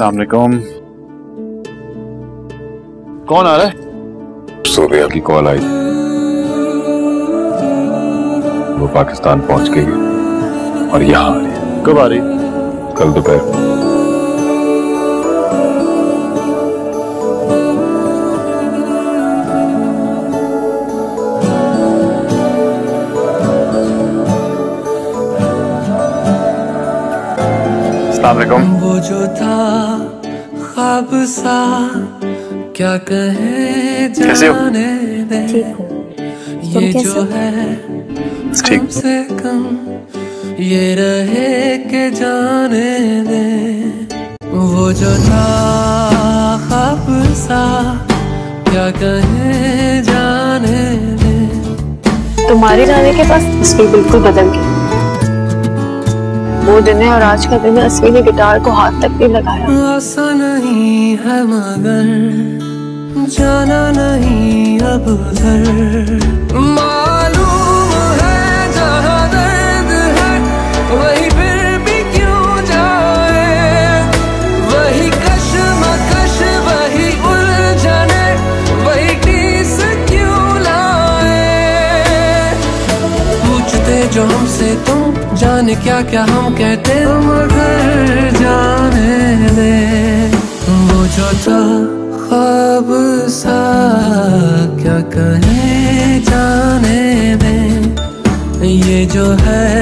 السلام علیکم۔ کون آ رہا ہے؟ صوبیہ کی کال آئی۔ وہ پاکستان پہنچ گئی اور یہاں آ رہی۔ کب آ رہی؟ کل دوپہر۔ السلام علیکم وہ جو تھا خواب سا کیا ہو؟ جانے دے؟ یہ جو؟ ہے کم سے کم یہ رہے کہ جانے دے۔ وہ جو تھا خواب سا کیا کہے جانے دے؟ تمہارے جانے کے بعد تصویر بالکل بدل گئی وہ دن ہے اور آج کا دن ہے اسمی نے گٹار کو ہاتھ تک نہیں لگایا۔ ایسا نہیں ہے مگر جانا نہیں اب ادھر۔ معلوم ہے جہاں درد ہے، وہی پھر بھی کیوں جائے؟ وہی کشمکش وہی الجھنے، وہی ٹیس کیوں لائے؟ پوچھتے جو ہم سے تم جانے کیا کیا ہم کہتے مگر جانے دے۔ وہ جو تھا خواب سا کیا کہیں جانے دے۔ یہ جو ہے